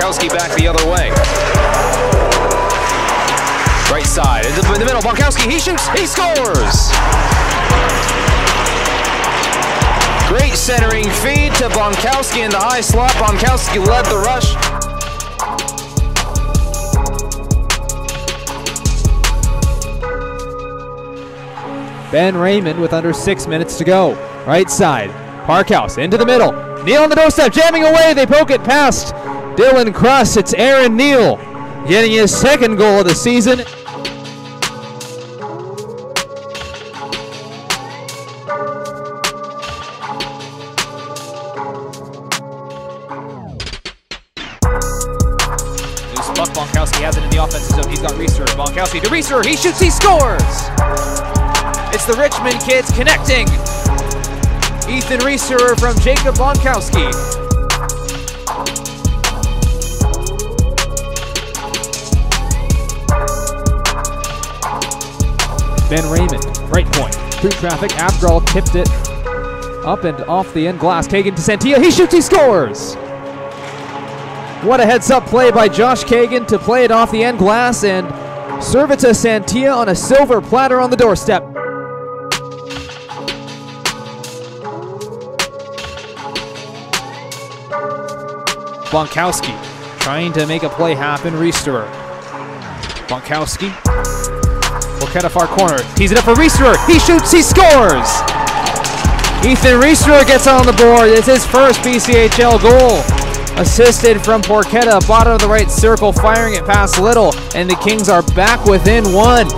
Bonkowski back the other way. Right side, in the, middle, Bonkowski, he shoots, he scores! Great centering feed to Bonkowski in the high slot. Bonkowski led the rush. Ben Raymond with under six minutes to go. Right side. Parkhouse into the middle. Neal on the doorstep, jamming away. They poke it past Dylan Cross. It's Aaron Neal getting his second goal of the season. Puck, Bonkowski has it in the offensive zone. He's got Reeser. Bonkowski to Reeser. He shoots, he scores! It's the Richmond kids connecting. Ethan Reeser from Jacob Bonkowski. Ben Raymond, right point. Through traffic, Abgrall tipped it up and off the end glass. Kagan to Santia. He shoots, he scores! What a heads up play by Josh Kagan to play it off the end glass and serve it to Santia on a silver platter on the doorstep. Bonkowski trying to make a play happen. Restorer. Bonkowski. Volketa far corner. Tees it up for Restorer. He shoots, he scores! Ethan Restorer gets on the board. It's his first BCHL goal. Assisted from Porchetta, bottom of the right circle, firing it past Little, and the Kings are back within one.